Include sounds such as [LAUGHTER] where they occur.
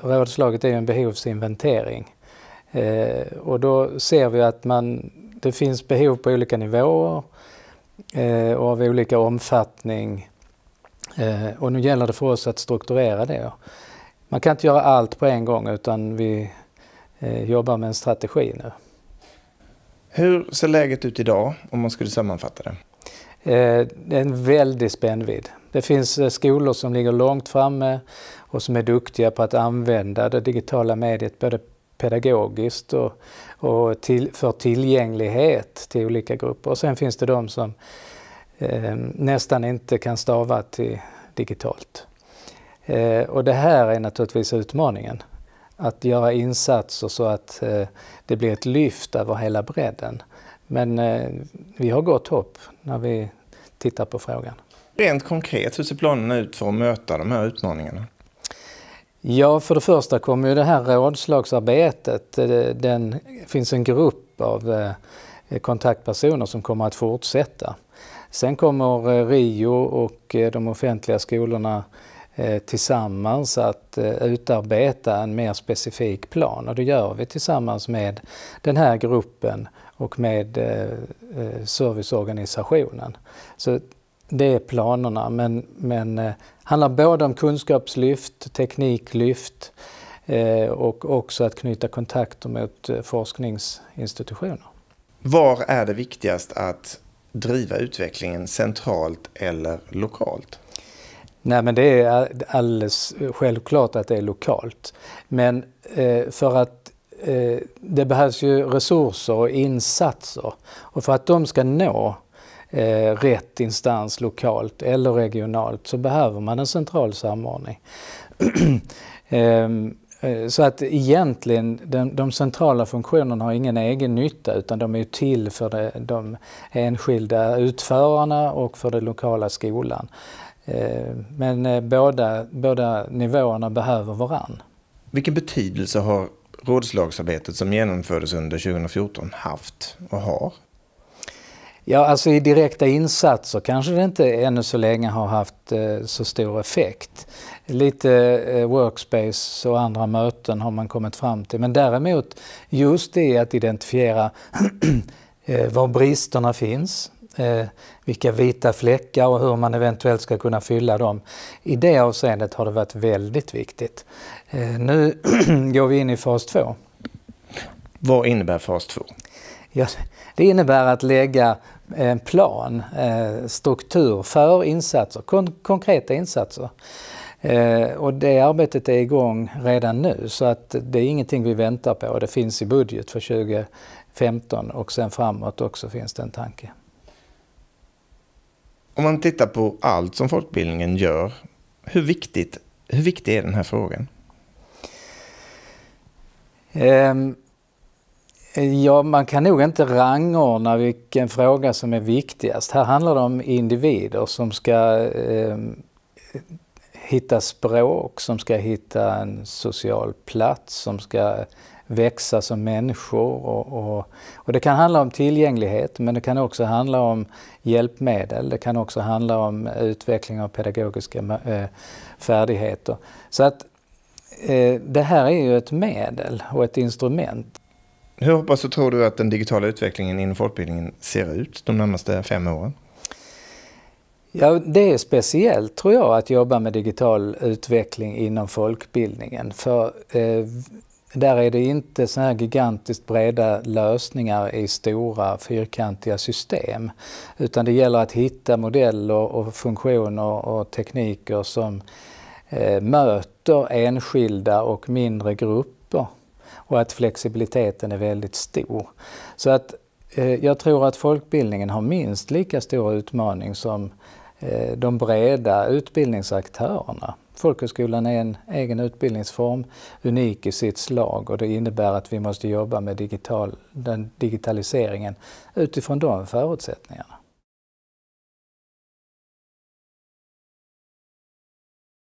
Rådslaget är en behovsinventering eh, och då ser vi att man, det finns behov på olika nivåer eh, och av olika omfattning. Eh, och nu gäller det för oss att strukturera det. Man kan inte göra allt på en gång utan vi jobbar med en strategi nu. Hur ser läget ut idag om man skulle sammanfatta det? Det är en väldig spännvidd. Det finns eh, skolor som ligger långt framme och som är duktiga på att använda det digitala mediet både pedagogiskt och, och till, för tillgänglighet till olika grupper. Och sen finns det de som eh, nästan inte kan stava till digitalt. Eh, och det här är naturligtvis utmaningen. Att göra insatser så att eh, det blir ett lyft över hela bredden. Men eh, vi har gott hopp när vi tittar på frågan. Rent konkret, hur ser planerna ut för att möta de här utmaningarna? Ja, för det första kommer ju det här rådslagsarbetet, Det den finns en grupp av eh, kontaktpersoner som kommer att fortsätta. Sen kommer eh, RIO och de offentliga skolorna tillsammans att utarbeta en mer specifik plan och det gör vi tillsammans med den här gruppen och med serviceorganisationen. Så det är planerna men, men eh, handlar både om kunskapslyft, tekniklyft eh, och också att knyta kontakter mot eh, forskningsinstitutioner. Var är det viktigast att driva utvecklingen centralt eller lokalt? Nej men det är alldeles självklart att det är lokalt. Men eh, för att eh, det behövs ju resurser och insatser och för att de ska nå eh, rätt instans lokalt eller regionalt så behöver man en central samordning. [CLEARS THROAT] Ehm, eh, så att egentligen de, de, centrala funktionerna har ingen egen nytta utan de är till för det, de enskilda utförarna och för den lokala skolan. Ehm, men eh, båda, båda nivåerna behöver varann. Vilken betydelse har rådslagsarbetet som genomfördes under 2014 haft och har? Ja, alltså i direkta insatser kanske det inte ännu så länge har haft eh, så stor effekt. Lite eh, workspace och andra möten har man kommit fram till. Men däremot just det att identifiera [CLEARS THROAT] eh, var bristerna finns, eh, vilka vita fläckar och hur man eventuellt ska kunna fylla dem. I det avseendet har det varit väldigt viktigt. Eh, nu [CLEARS THROAT] går vi in i fas två. Vad innebär fas två? Ja, det innebär att lägga en plan, eh, struktur för insatser, kon konkreta insatser. Eh, och det arbetet är igång redan nu så att det är ingenting vi väntar på. Det finns i budget för 2015 och sen framåt också finns det en tanke. Om man tittar på allt som folkbildningen gör, hur, viktigt, hur viktig är den här frågan? Um, Ja, man kan nog inte rangordna vilken fråga som är viktigast. Här handlar det om individer som ska eh, hitta språk, som ska hitta en social plats, som ska växa som människor. Och, och, och, det kan handla om tillgänglighet men det kan också handla om hjälpmedel. Det kan också handla om utveckling av pedagogiska eh, färdigheter. Så att eh, det här är ju ett medel och ett instrument. Hur hoppas och tror du att den digitala utvecklingen inom folkbildningen ser ut de närmaste fem åren? Ja, det är speciellt tror jag att jobba med digital utveckling inom folkbildningen. För eh, där är det inte så här gigantiskt breda lösningar i stora fyrkantiga system. Utan det gäller att hitta modeller och funktioner och tekniker som eh, möter enskilda och mindre grupper och att flexibiliteten är väldigt stor. Så att eh, jag tror att folkbildningen har minst lika stor utmaning som eh, de breda utbildningsaktörerna. Folkhögskolan är en egen utbildningsform, unik i sitt slag och det innebär att vi måste jobba med digital, den digitaliseringen utifrån de förutsättningarna.